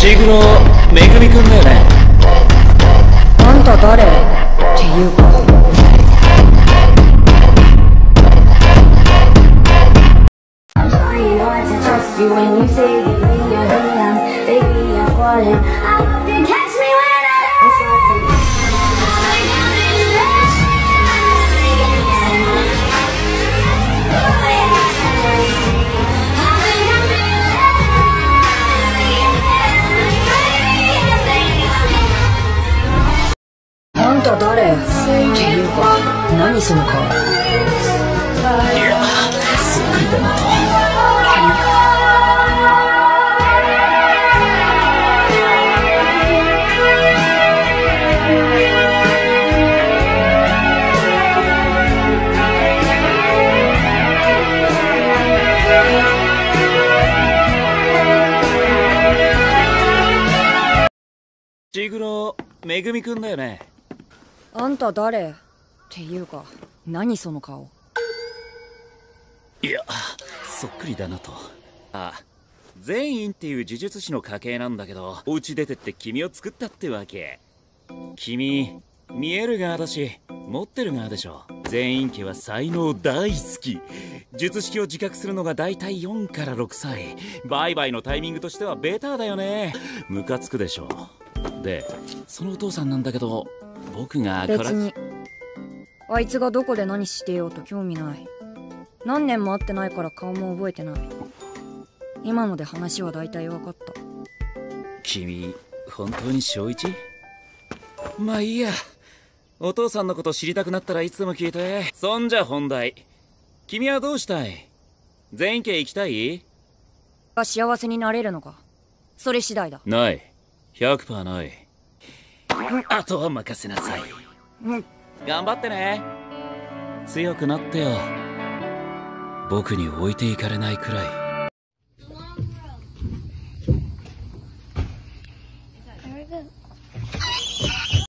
シグロめぐみくんだよねあんた誰っていうか you when you say baby, I'm falling. た誰？っていうか何その顔？いやそっくりだなとシグロめぐみくんだよね。あんた誰？っていうか何その顔？いやそっくりだなと。ああ全員っていう呪術師の家系なんだけどお家出てって君を作ったってわけ。君見える側だし持ってる側でしょ。全員家は才能大好き。術式を自覚するのが大体4から6歳。バイバイのタイミングとしてはベターだよね。ムカつくでしょ。でそのお父さんなんだけど僕が別に。あいつがどこで何してようと興味ない。何年も会ってないから顔も覚えてない。今ので話は大体分かった。君本当に小一？まあいいや。お父さんのこと知りたくなったらいつでも聞いて。そんじゃ本題。君はどうしたい？全員家行きたい？が幸せになれるのか？それ次第だ。ない。100%ないあとは任せなさい。頑張ってね。強くなってよ。僕に置いていかれないくらい。あれ